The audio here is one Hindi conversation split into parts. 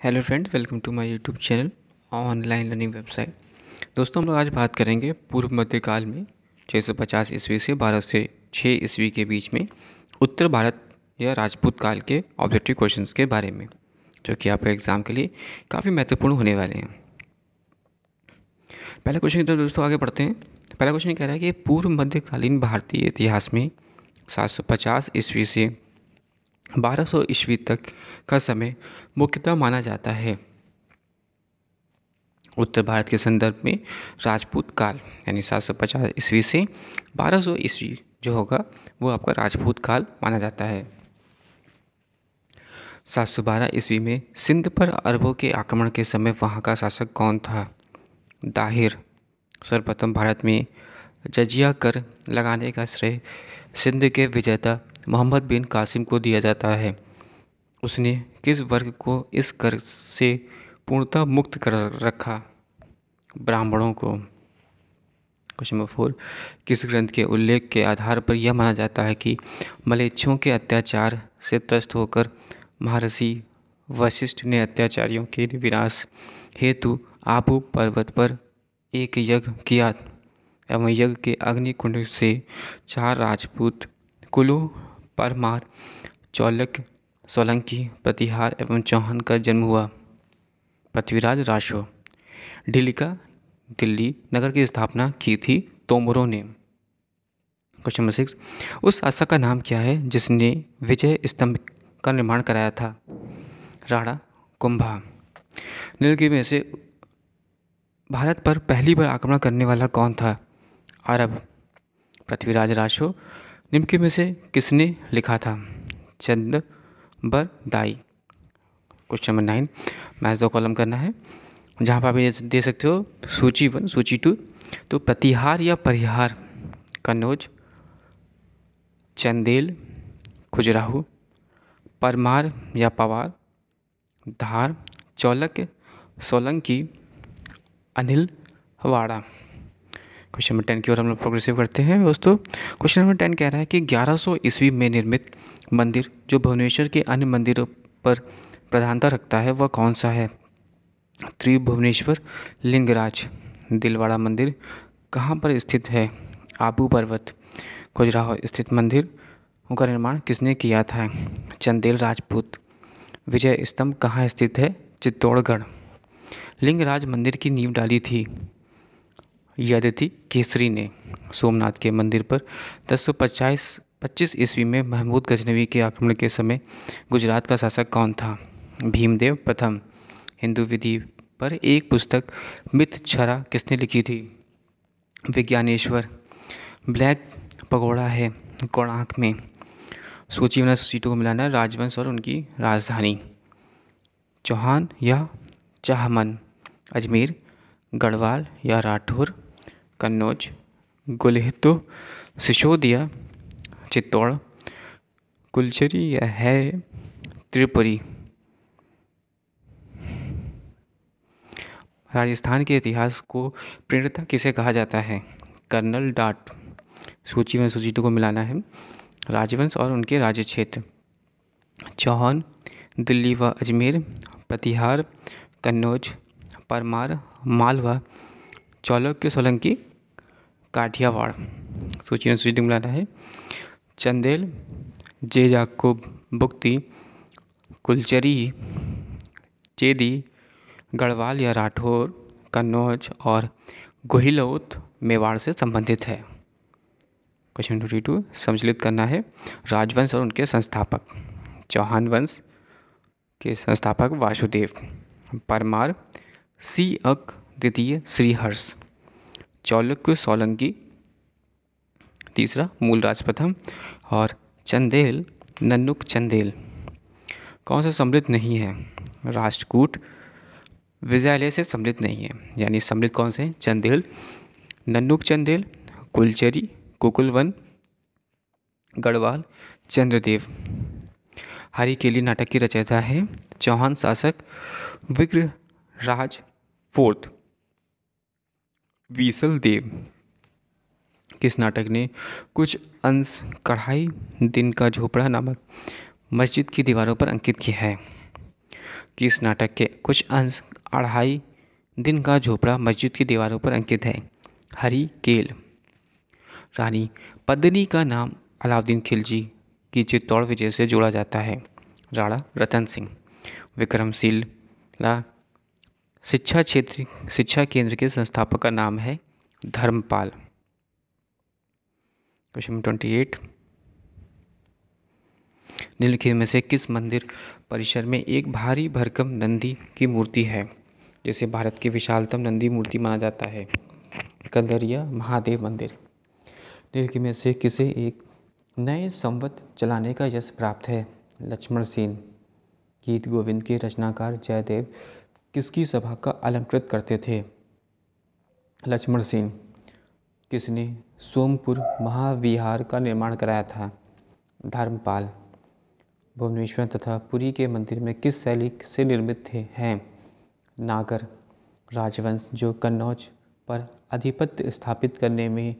Hello friends welcome to my YouTube channel online learning website दोस्तों, हम लोग आज बात करेंगे पूर्व मध्यकाल में 650 ईस्वी से 12 से 6 ईस्वी के बीच में, उत्तर भारत या राजपूत काल के ऑब्जेक्टिव क्वेश्चंस के बारे में, जो कि आपके एग्ज़ाम के लिए काफ़ी महत्वपूर्ण होने वाले हैं। पहला क्वेश्चन तो दोस्तों आगे पढ़ते हैं। पहला क्वेश्चन कह रहा है कि पूर्व मध्यकालीन भारतीय इतिहास में 750 ईस्वी से 1200 ईस्वी तक का समय मुख्यतः माना जाता है। उत्तर भारत के संदर्भ में राजपूत काल, यानी 750 ईस्वी से 1200 ईस्वी जो होगा, वो आपका राजपूत काल माना जाता है। 712 ईस्वी में सिंध पर अरबों के आक्रमण के समय वहाँ का शासक कौन था? दाहिर, सर्वप्रथम भारत में जजिया कर लगाने का श्रेय सिंध के विजेता मोहम्मद बिन कासिम को दिया जाता है। उसने किस वर्ग को इस कर से पूर्णतः मुक्त कर रखा? ब्राह्मणों को। Question number four. किस ग्रंथ के उल्लेख के आधार पर यह माना जाता है कि मलेच्छों के अत्याचार से त्रस्त होकर महर्षि वशिष्ठ ने अत्याचारियों के विनाश हेतु आबू पर्वत पर एक यज्ञ किया एवं यज्ञ के अग्निकुंड से चार राजपूत कुलू परमार, चौलक, सोलंकी, प्रतिहार एवं चौहान का जन्म हुआ। पृथ्वीराज राशो ढिलिका दिल्ली नगर की स्थापना की थी तोमरों ने। क्वेश्चन नंबर सिक्स उस आशा का नाम क्या है जिसने विजय स्तंभ का निर्माण कराया था? राणा, कुंभा। नीलगिरी में से, भारत पर पहली बार आक्रमण करने वाला कौन था? अरब, पृथ्वीराज राशो निम्न में से किसने लिखा था? Chand Bardai question number nine match दो कॉलम करना है। जहाँ पर आप ये दे सकते हो, सूची वन, सूची टू तो प्रतिहार या परिहार कन्नौज चंदेल, खुजराहू, परमार या Pawar, Dhar, चौलक, Solanki, Anhilwara. Question number ten की ओर हम लोग प्रोग्रेसिव करते हैं। दोस्तों क्वेश्चन नंबर टेन कह रहा है कि 1100 ईस्वी में निर्मित मंदिर, जो भुवनेश्वर के अन्य मंदिरों पर प्रधानता रखता है, वह कौन सा है? त्रिभुवनेश्वर, लिंगराज, दिलवाड़ा मंदिर, कहाँ पर स्थित है? आबू पर्वत, खुजराहो स्थित मंदिर, उनका निर्माण किसने किया था? चंदेल राजपूत, विजय स्तंभ कहाँ स्थित है? चित्तौड़गढ़। लिंगराज मंदिर की नींव डाली थी। यद्यति केसरी ने सोमनाथ के मंदिर पर दस सौ पचास, पच्चीस ईस्वी में महमूद गजनवी के आक्रमण के समय गुजरात का शासक कौन था? भीमदेव प्रथम। हिंदू विधि पर एक पुस्तक मिथ छरा किसने लिखी थी? विज्ञानेश्वर। ब्लैक पगोड़ा है कोणार्क में। सूची में सीटों को मिलाना राजवंश और उनकी राजधानी। चौहान या चाहमन? अजमेर, गढ़वाल या राठौर? कन्नौज, गुलहितो, सिसोदिया, चित्तौड़ कुलचरी या है त्रिपुरी। राजस्थान के इतिहास को प्रेरणता किसे कहा जाता है? Colonel Tod. सूची में सूची को मिलाना है। राजवंश और उनके राज्य क्षेत्र। चौहान, दिल्ली व अजमेर, प्रतिहार, कन्नौज, परमार, मालवा, चौलक्य, सोलंकी काठियावाड़। सूची में सूची मिलाना है। चंदेल जे याकूब बुक्ति, कुलचरी, चेदी, गढ़वाल या राठौर, कन्नौज और गोहिलौत मेवाड़ से संबंधित है। क्वेश्चन ट्वेंटी टू सम्मिलित करना है राजवंश और उनके संस्थापक। चौहान वंश के संस्थापक वासुदेव। परमार, सी अक, द्वितीय श्रीहर्ष। चौलुक्य सोलंकी, तीसरा मूल प्रथम और चंदेल नन्नुक चंदेल। कौन सा सम्मिलित नहीं है? राष्ट्रकूट, विजयालय से सम्मिलित नहीं है। यानी सम्मिलित कौन से हैं? चंदेल नन्नुक चंदेल, कुलचरी, कुकुलवन, गढ़वाल, चंद्रदेव। हरि केली नाटक की रचयिता है चौहान शासक विग्रहराज फोर्थ बीसल देव। किस नाटक ने कुछ अंश कढ़ाई दिन का झोपड़ा नामक मस्जिद की दीवारों पर अंकित किया है? किस नाटक के कुछ अंश अढ़ाई दिन का झोपड़ा मस्जिद की दीवारों पर अंकित है? हरी केल। रानी पद्मिनी का नाम अलाउद्दीन खिलजी की चित्तौड़ विजय से जोड़ा जाता है। राणा रतन सिंह। विक्रमशीला शिक्षा क्षेत्र, शिक्षा केंद्र के संस्थापक का नाम है धर्मपाल। क्वेश्चन ट्वेंटी एट निम्नलिखित में से किस मंदिर परिसर में एक भारी भरकम नंदी की मूर्ति है? जिसे भारत की विशालतम नंदी मूर्ति माना जाता है। कंदरिया महादेव मंदिर। निम्नलिखित में से किसे एक नए संवत चलाने का यश प्राप्त है? लक्ष्मण सेन, गीत गोविंद के रचनाकार जयदेव किसकी सभा का अलंकृत करते थे? लक्ष्मण सिंह किसने सोमपुर महाविहार का निर्माण कराया था? धर्मपाल। भुवनेश्वर तथा पुरी के मंदिर में किस शैली से निर्मित थे, हैं? नागर। राजवंश, जो कन्नौज पर आधिपत्य स्थापित करने में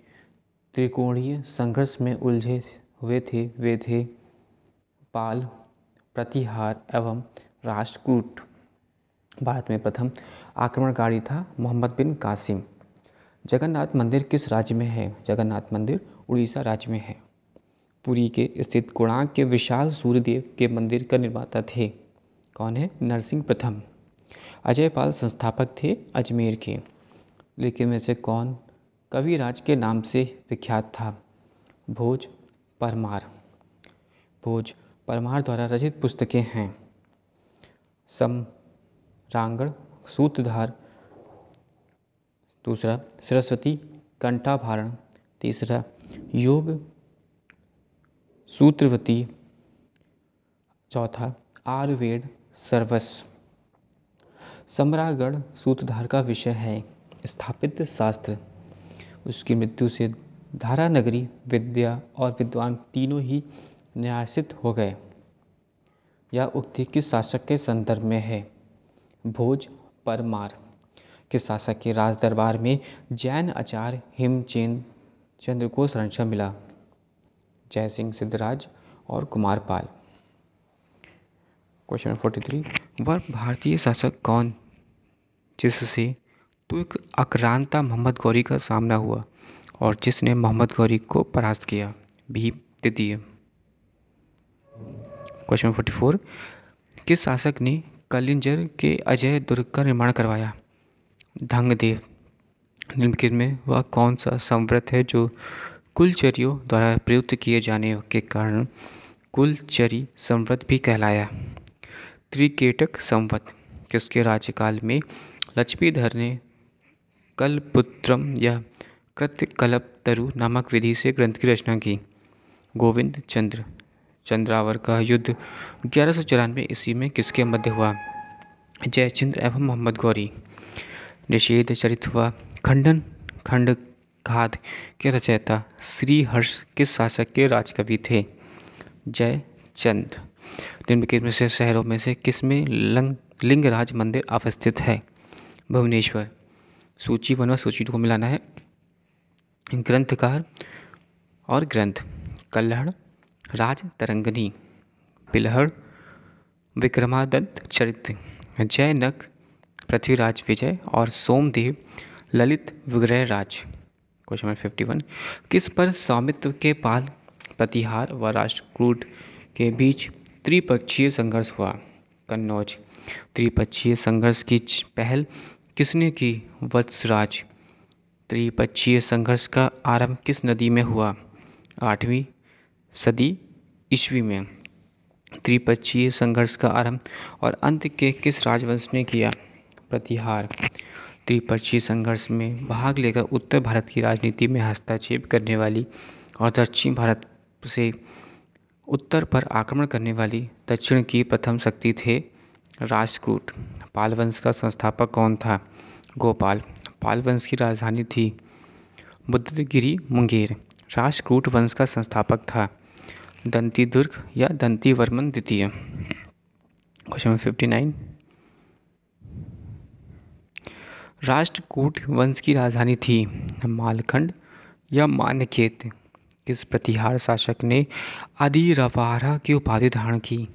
त्रिकोणीय संघर्ष में उलझे हुए थे, वे थे। पाल प्रतिहार एवं राष्ट्रकूट भारत में प्रथम आक्रमणकारी था मोहम्मद बिन कासिम। जगन्नाथ मंदिर किस राज्य में है? जगन्नाथ मंदिर उड़ीसा राज्य में है। पुरी के स्थित कोणार्क के विशाल सूर्यदेव के मंदिर का निर्माता थे। कौन है? नरसिंह प्रथम। अजयपाल संस्थापक थे अजमेर के। लेकिन में से कौन कविराज के नाम से विख्यात था? भोज परमार। भोज परमार द्वारा रचित पुस्तकें हैं। सम रांगड़ सूत्रधार दूसरा सरस्वती, कंठाभारण, तीसरा योग, सूत्रवती, चौथा आयुर्वेद सर्वस्व सम्रागढ़ सूत्रधार का विषय है, स्थापित शास्त्र। उसकी मृत्यु से धारा नगरी, विद्या और विद्वान तीनों ही न्यासित हो गए। यह उक्ति किस शासक के संदर्भ में है? भोज परमार के शासक के राज दरबार में जैन आचार्य हिमचंद चंद्र को संरक्षण मिला। जय सिंह सिद्धराज और कुमारपाल क्वेश्चन फोर्टी थ्री वह भारतीय शासक कौन? जिससे तुर्क आक्रांता मोहम्मद गौरी का सामना हुआ और जिसने मोहम्मद गौरी को परास्त किया। भी द्वितीय। क्वेश्चन फोर्टी फोर किस शासक ने कलिंजर के अजय दुर्ग का निर्माण करवाया। धंगदेव निम्नलिखित में, वह कौन सा संव्रत है जो कुलचरियों द्वारा प्रयुक्त किए जाने के कारण कुलचरी संवत भी कहलाया? त्रिकेटक संवत किसके राज्यकाल में लक्ष्मीधर ने कलपुत्रम या कृत्यकल्प तरु नामक विधि से ग्रंथ की रचना की। गोविंद चंद्र चंद्रावर का युद्ध ग्यारह सौ चौरानवे ईस्वी में किसके मध्य हुआ? जयचंद्र एवं मोहम्मद गौरी। निषेध चरित हुआ खंडन खंड घात के रचयिता श्री हर्ष किस शासक के राजकवि थे। जय चंद निम्नलिखित में से शहरों में से किसमें लंग, लिंगराज मंदिर अवस्थित है? भुवनेश्वर, सूची वन व सूची को मिलाना है। ग्रंथकार और ग्रंथ, कल्हड़ राज तरंगनी पिलहड़ विक्रमादत्त चरित्र, जयनक, पृथ्वीराज विजय और Somdev, Lalit Vigraha Raj. Question number fifty one किस पर स्वामित्व के पाल, प्रतिहार व राष्ट्रकूट के बीच त्रिपक्षीय संघर्ष हुआ? कन्नौज, त्रिपक्षीय संघर्ष की पहल किसने की? वत्सराज, त्रिपक्षीय संघर्ष का आरंभ किस नदी में हुआ? आठवीं सदी ईस्वी में त्रिपक्षीय संघर्ष का आरंभ और अंत के किस राजवंश ने किया? प्रतिहार। त्रिपक्षीय संघर्ष में भाग लेकर उत्तर भारत की राजनीति में हस्तक्षेप करने वाली और दक्षिण भारत से उत्तर पर आक्रमण करने वाली दक्षिण की प्रथम शक्ति थे राजकूट। पाल वंश का संस्थापक कौन था? गोपाल। पाल वंश की राजधानी थी बुद्धगिरी मुंगेर। राजकूट वंश का संस्थापक था दंती दुर्ग या दंती वर्मन द्वितीय। क्वेश्चन फिफ्टी नाइन राष्ट्रकूट वंश की राजधानी थी मालखंड या मान्यखेत किस प्रतिहार शासक ने आदि रवारा की उपाधि धारण की?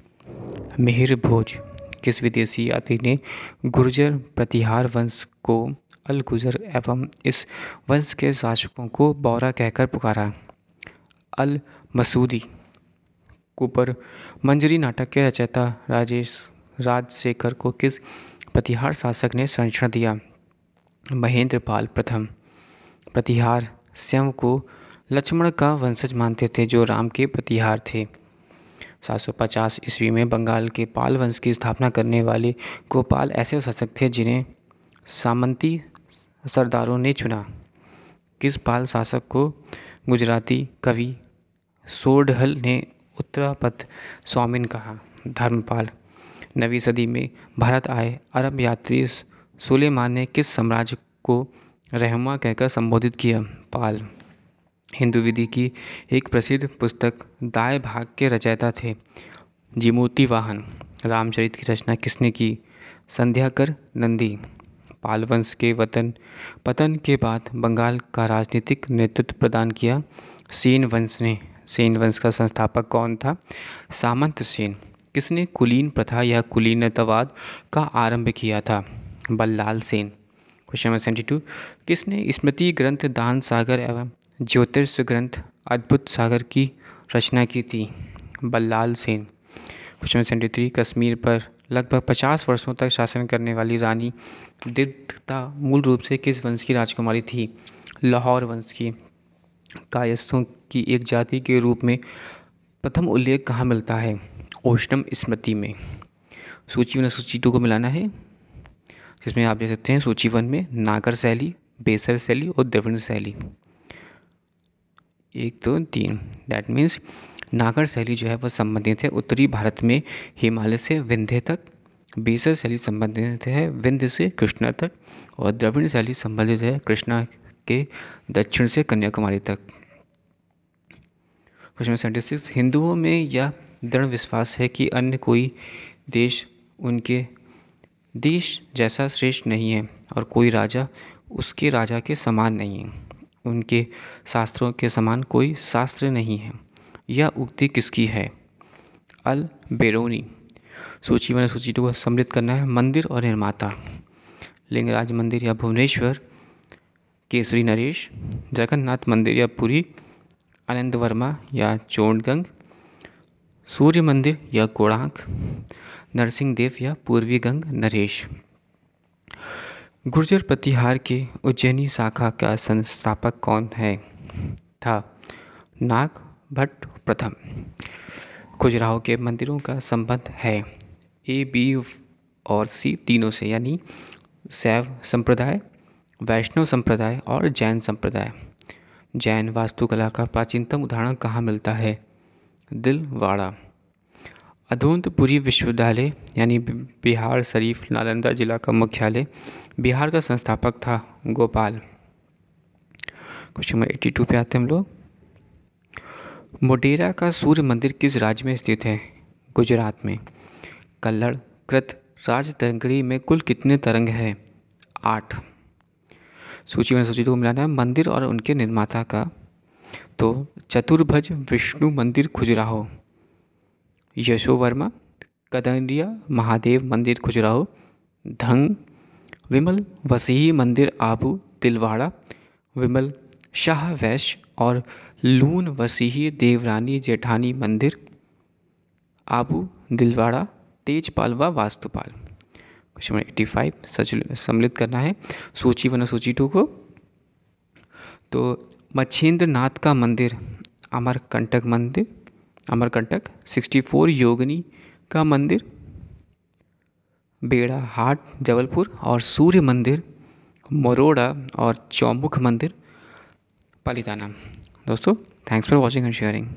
मिहिर भोज। किस विदेशी यात्री ने गुर्जर प्रतिहार वंश को अल गुजर एवं इस वंश के शासकों को बौरा कहकर पुकारा? अल मसूदी। कुपर मंजरी नाटक के रचयिता राजेश राजशेखर को किस प्रतिहार शासक ने संरक्षण दिया? महेंद्र पाल प्रथम। प्रतिहार स्वयं को लक्ष्मण का वंशज मानते थे जो राम के प्रतिहार थे। 750 ईस्वी में बंगाल के पाल वंश की स्थापना करने वाले गोपाल ऐसे शासक थे जिन्हें सामंती सरदारों ने चुना। किस पाल शासक को गुजराती कवि सोडहल ने उत्तरापथ स्वामिन कहा, धर्मपाल, नवी सदी में भारत आए, अरब यात्री सुलेमान ने किस साम्राज्य को रहमा कहकर संबोधित किया? पाल, हिंदू विधि की एक प्रसिद्ध पुस्तक, दाए भाग के रचयिता थे, जिमोती वाहन, रामचरित की रचना किसने की? संध्याकर नंदी पाल वंश के वतन, पतन के बाद बंगाल का राजनीतिक नेतृत्व प्रदान किया, सेन वंश ने। सेन वंश का संस्थापक कौन था? सामंत सेन। किसने कुलीन प्रथा या कुलीनतावाद का आरंभ किया था? Ballal Sen. Question number seventy two किसने स्मृति ग्रंथ दान सागर एवं ज्योतिष ग्रंथ अद्भुत सागर की रचना की थी? Ballal Sen. Question number seventy three Kashmir पर लगभग पचास वर्षों तक शासन करने वाली रानी दिद्धा मूल रूप से किस वंश की राजकुमारी थी? लाहौर वंश की। कायस्थों की एक जाति के रूप में प्रथम उल्लेख कहाँ मिलता है? ओष्णम स्मृति में। सूची वन सूची टू को मिलाना है। जिसमें आप देख सकते हैं सूची वन में नागर शैली, बेसर शैली और द्रविण शैली। एक, दो, तीन। दैट मीन्स नागर शैली जो है वह संबंधित है उत्तरी भारत में हिमालय से विंध्य तक, बेसर शैली संबंधित है विंध्य से कृष्णा तक और द्रविण शैली संबंधित है कृष्णा के दक्षिण से कन्याकुमारी तक। क्वेश्चन सेवेंटी सिक्स हिंदुओं में यह दृढ़ विश्वास है कि अन्य कोई देश उनके देश जैसा श्रेष्ठ नहीं है और कोई राजा उसके राजा के समान नहीं है। उनके शास्त्रों के समान कोई शास्त्र नहीं है। यह उक्ति किसकी है? अल बेरोनी। सूची मैंने सूची को सम्मिलित करना है। मंदिर और निर्माता। लिंगराज मंदिर या भुवनेश्वर केसरी नरेश, जगन्नाथ मंदिर या पुरी, आनंद वर्मा या चोंडगंग, सूर्य मंदिर या कोणार्क, नरसिंह देव या पूर्वी गंग नरेश। गुर्जर प्रतिहार के उज्जैनी शाखा का संस्थापक कौन है? था नाग भट्ट प्रथम। खुजराहो के मंदिरों का संबंध है। ए, बी और सी तीनों से, यानी शैव संप्रदाय वैष्णव संप्रदाय और जैन संप्रदाय। जैन वास्तुकला का प्राचीनतम उदाहरण कहाँ मिलता है? दिलवाड़ा। अधूंतपुरी विश्वविद्यालय, यानी बिहार शरीफ, नालंदा जिला का मुख्यालय, बिहार का संस्थापक था Gopal. Question number eighty two पे आते हैं हम लोग। मोटेरा का सूर्य मंदिर किस राज्य में स्थित है? गुजरात में। कल्लड़ कृत राज तरंगड़ी में कुल कितने तरंग हैं? आठ। सूची में सूची को मिलाना है, मंदिर और उनके निर्माता का। तो चतुर्भज विष्णु मंदिर खुजराहो। यशो वर्मा कदरिया महादेव मंदिर खुजराहो। धंग, विमल वसीही मंदिर आबू तिलवाड़ा विमल शाह वैश्य और लून वसीही देवरानी जेठानी मंदिर। आबू, दिलवाड़ा तेजपाल व Vastupal. Question number eighty five सम्मिलित करना है। सूची वन सूची टू को। तो मच्छेंद्र नाथ का मंदिर अमरकंटक मंदिर अमरकंटक सिक्सटी फोर योगिनी का मंदिर, बेड़ा हाट, जबलपुर और सूर्य मंदिर, मरोड़ा और चौमुख मंदिर, पालिताना। दोस्तों thanks for watching and sharing